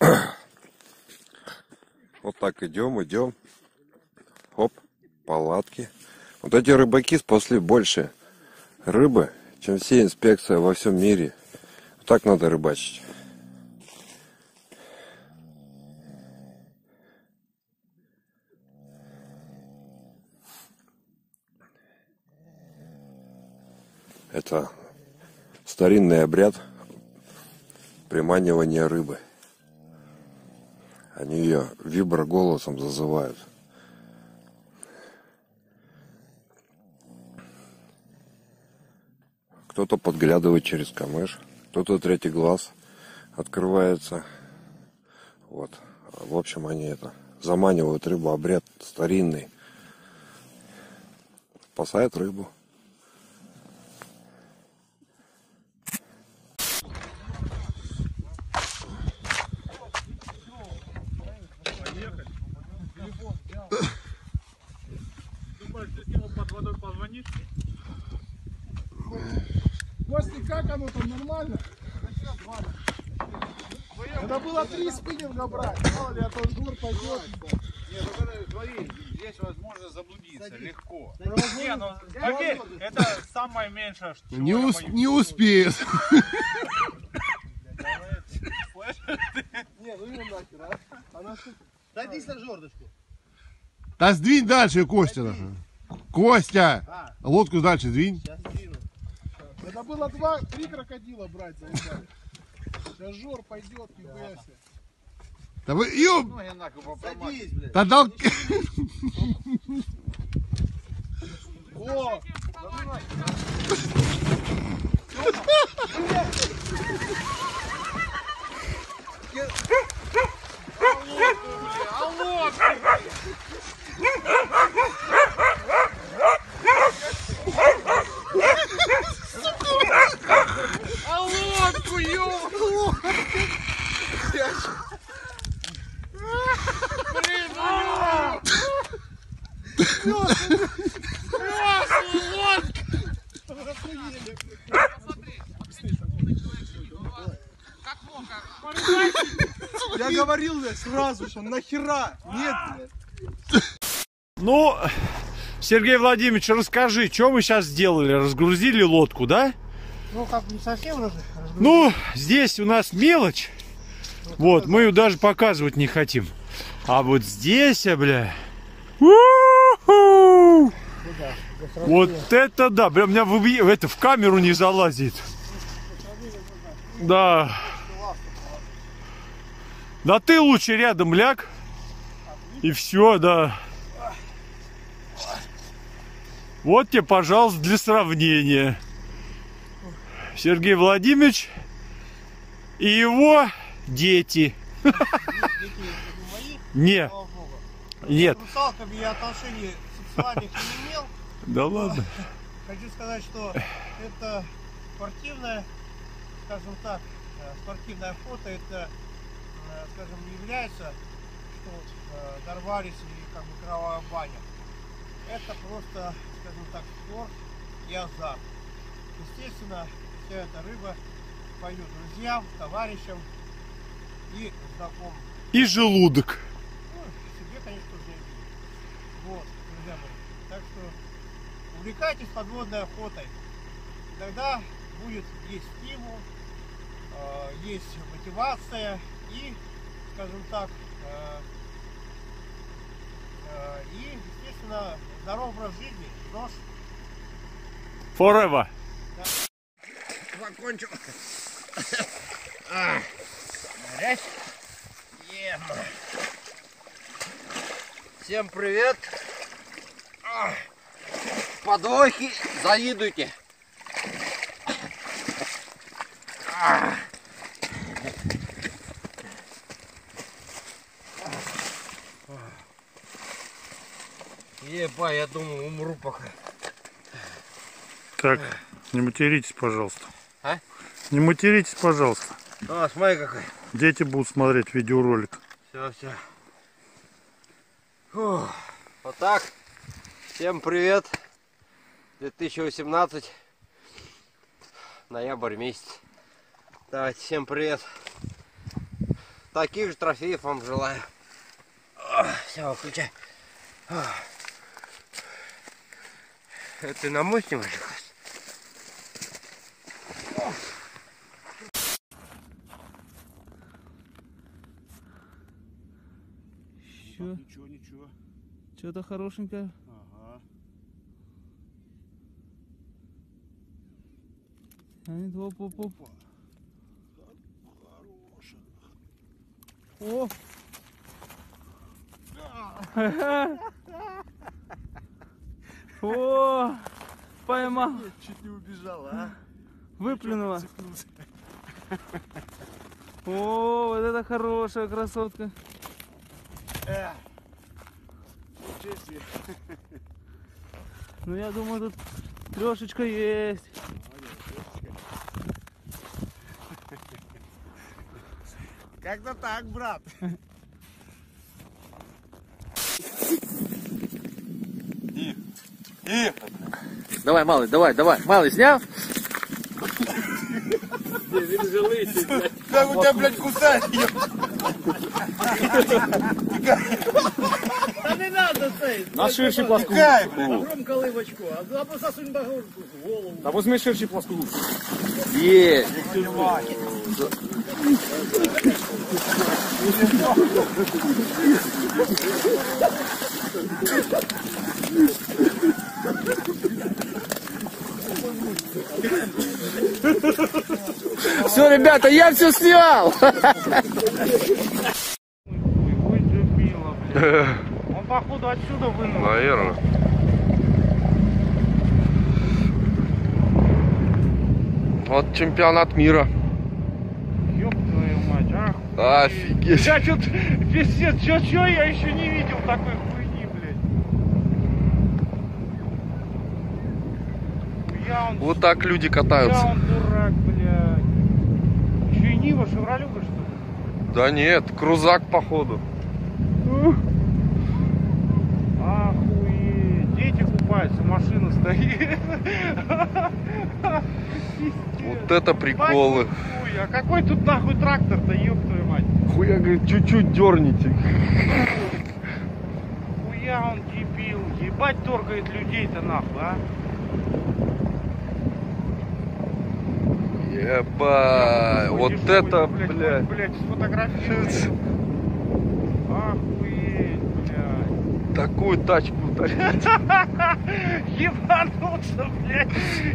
Вот так идем, идем. Хоп, палатки. Вот эти рыбаки спасли больше рыбы, чем все инспекции во всем мире. Вот так надо рыбачить. Это старинный обряд приманивания рыбы. Они ее виброголосом зазывают. Кто-то подглядывает через камыш, кто-то третий глаз открывается. Вот. В общем, они это заманивают рыбу, обряд старинный. Спасает рыбу. Костя, как оно там, нормально? Надо было три спиннинга брать, мало ли, а то жур пойдет. Не, ну когда смотри, здесь возможно заблудиться легко. Не, ну поверь, это самое меньшее, что Не, ус- не успеет. Не, ну его нахер, а? Она? Садись на жердочку. Да сдвинь дальше, Костя. наша. Костя! Лодку дальше сдвинь. Надо было два, три крокодила брать Сейчас жор пойдет, нихуя себе. Вы, ёб, Ну, я нахуй попромазал. Садись, блядь. да дал... О! Я блядь, сразу же, нахера? Нет, блядь. Ну, Сергей Владимирович, расскажи, что мы сейчас сделали? Разгрузили лодку, да? Ну, как не совсем уже. Ну, здесь у нас мелочь. Вот, мы ее даже показывать не хотим. А вот здесь, а, бля. Вот это да, бля, у меня в, в это в камеру не залазит. Да. Да ты лучше рядом ляг. И все, да. Вот тебе, пожалуйста, для сравнения. Сергей Владимирович и его дети. Не, нет. Русалками я отношений сексуальных не имел. Да ладно. Хочу сказать, что это спортивное, скажем так, э, спортивная охота, это, скажем, не является, что вот э, дорвались и как бы кровавая баня. Это просто, скажем так, спорт и азарт. Естественно, вся эта рыба пойдет друзьям, товарищам и знакомым. И желудок. Ну, себе, конечно, тоже не. Вот, друзья мои. Так что увлекайтесь подводной охотой. Тогда будет есть стимул, э, есть мотивация и, скажем так, э, э, и, естественно, здоровый образ жизни. ЗОЖ. Forever. Закончил. А, Горять. Ем. Всем привет. А, Подвохи завидуйте. А. Еба, я думаю, умру пока. Так, не материтесь, пожалуйста. А? Не материтесь, пожалуйста. А, смотри какой. Дети будут смотреть видеоролик. Все, все. Фух. Вот так. Всем привет. 2018. Ноябрь месяц. Давайте, всем привет. Таких же трофеев вам желаю. Все, выключай. Это на мой снимаешь? Ничего, ничего. Что-то хорошенькое. Ага. Тянет, оп, оп, оп. О! О! Поймал. Чуть не убежала, а? Выплюнула. О, вот это хорошая красотка. Себе. Ну я думаю, тут трешечка есть. Как-то так, брат. Давай, малый, давай, давай. Малый, снял? Как у тебя, блядь, кусать? не надо цей. На ширший плоску. Кай, блядь. Громко лыбочку. А або засунь в голову. Да возьми ширший плоску. Есть. Все, ребята, я все снял. Он, походу, отсюда вынул. Наверное. Вот чемпионат мира. Ёб твою мать, а? Офигеть. Я что-то, пиздец, чё, чё, я еще не видел такой хуйни, блядь. Я он, Вот так люди я катаются. он дурак, блядь. Нива, Шевролюга, что ли? Да нет, крузак походу. Охуеть. Дети купаются, машина стоит. Вот это приколы. А какой тут нахуй трактор-то, ёб твою мать? Хуя, говорит, чуть-чуть дерните. Хуя он дебил, ебать торгает людей-то нахуй, а? Ебать. Вот Будешь это, блядь. Блядь, сфотографируй. Охуеть, блядь. Такую тачку тащить. Ебанулся, блядь.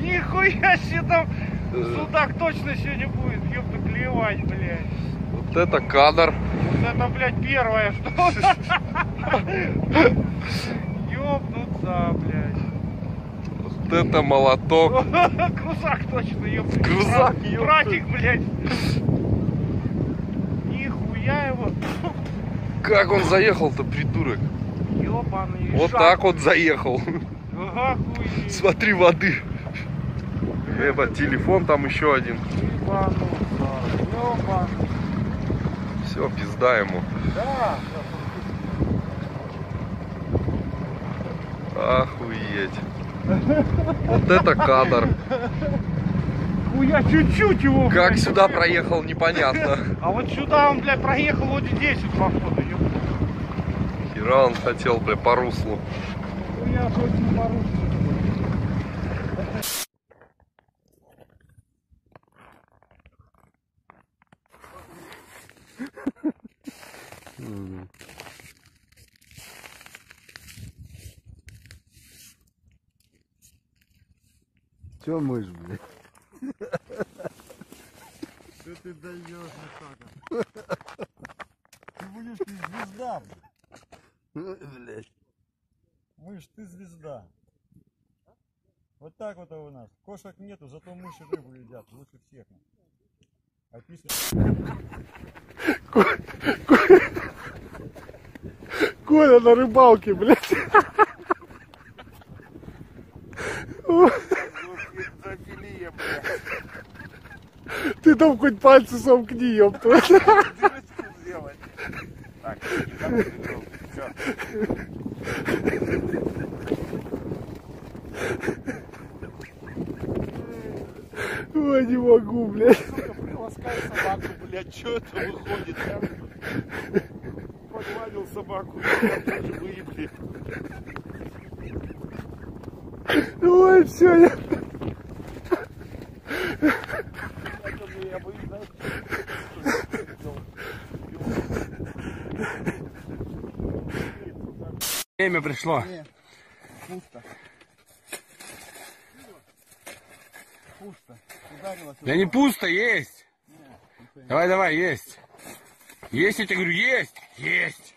Нихуя себе там Э. судак точно сегодня будет, ёпта, клевать, блядь. Вот это кадр. Вот это, блядь, первое, что... Ёбнуться, блядь. Вот это молоток. Крузак точно, ёпта. Крузак, ёпта. Братик, блядь. Нихуя его. Как он заехал-то, придурок? Ёбаный Вот шаг. так вот заехал. Охуеть. Смотри, воды. Эба, телефон там еще один. Ебанулся. Ёбаный. Все, пизда ему. Да. Охуеть. Вот это кадр. Хуя чуть-чуть его, Как блядь. сюда проехал, непонятно. А вот сюда он, блядь, проехал вот здесь вот, походу. ёпта. Хера он хотел, бля, по руслу. Хуя точно порушил. Че мышь, блядь? Что ты даешь, Михака? Ты будешь ты звезда, Блядь. Мышь, ты звезда. Вот так вот у нас. Кошек нету, зато мыши рыбу едят. Лучше всех. Описывай. Коля на рыбалке, блядь. Ты там хоть пальцы сомкни, ёпта. Ой, не могу, блядь. Пускай собаку, блядь, что это выходит? Я погладил собаку, я тоже выебли. Ой, все. Я Время пришло. Пусто. Пусто. Да не пусто, есть. Давай, давай, есть. Есть, я тебе говорю, есть. Есть.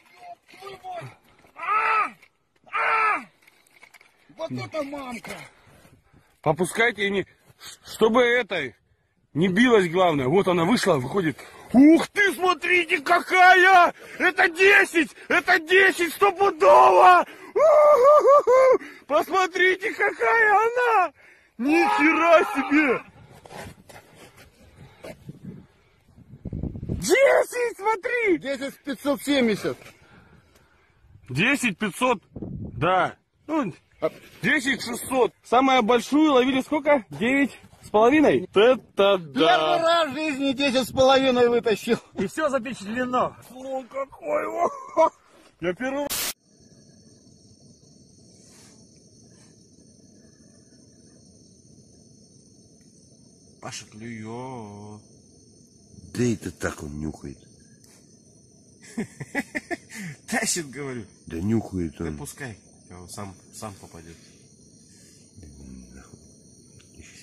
Вот это мамка! Попускайте и не... Чтобы это... Не билась, главное. Вот она вышла, выходит. Ух ты, смотрите, какая! Это 10! Это 10 стопудово! У-ху-ху-ху! Посмотрите, какая она! Нихера себе! 10, смотри! 10 570. 10 500, да. Ну, 10 600. Самую большую ловили сколько? 9 с половиной? Это Первый да. раз в жизни 10 с половиной вытащил. И все запечатлено. О, какой! о! Я первый раз. Паша клюет. Да это так он нюхает. Тащит, говорю. Да нюхает Да он. пускай. Он сам, сам попадет.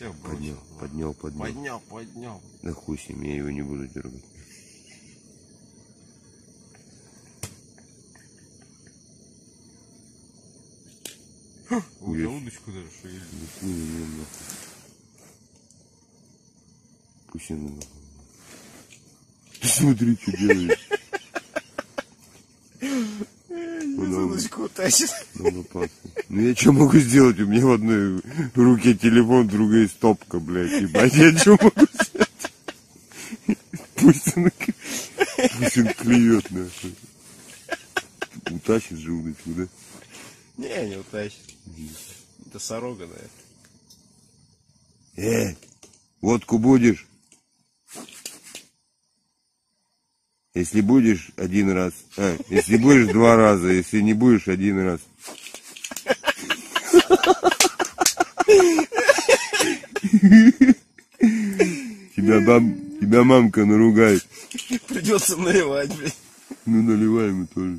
Все, Поднял, поднял, поднял. Поднял, поднял. Да хуй с ним, я его не буду дергать. Ой, Я- удочку даже шевелит. Да хуй его нахуй. Пусть он нахуй. Смотри, что делаешь. Тащит. он опасный. Ну я что могу сделать? У меня в одной руке телефон, в другой стопка, блядь. Ебать, я что могу сделать? Пусть он, пусть он клюет, нахуй. Утащит же удочку, да? Не, не утащит. Это сорога, да. Э, водку будешь? Если будешь один раз, а, если будешь два раза, если не будешь один раз. Тебя, баб, тебя мамка наругает. Придется наливать, блядь. Ну наливай мы тоже.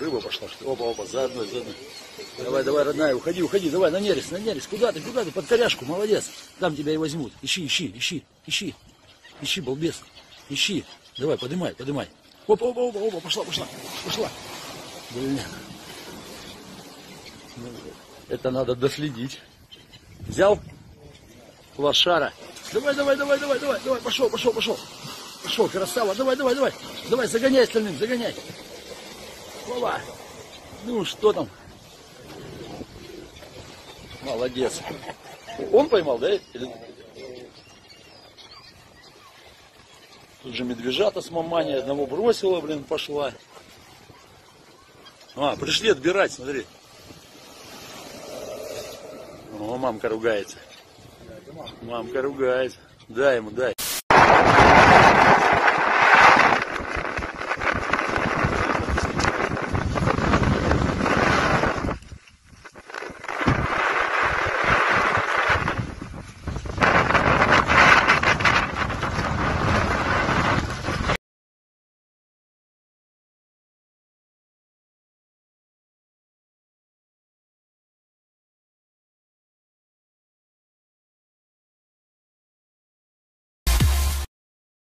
Рыба пошла. что- Опа, опа, за одной, за одной. Давай, давай, родная, уходи, уходи, давай, на нерест, на нерест. Куда ты, куда ты? Под коряшку, молодец. Там тебя и возьмут. Ищи, ищи, ищи, ищи. Ищи, балбес. Ищи. Давай, поднимай, поднимай. Опа, опа, опа, опа, пошла, пошла, пошла. Блин. Это надо доследить. Взял? Лошара. Давай, давай, давай, давай, давай, давай, пошел, пошел, пошел. Пошел, красава, давай, давай, давай. Давай, загоняй остальным, загоняй. Вова. Ну, что там? Молодец. Он поймал, да? Или- Тут же медвежата с мамани одного бросила, блин, пошла. А, пришли отбирать, смотри. О, мамка ругается. Мамка ругается. Дай ему, дай.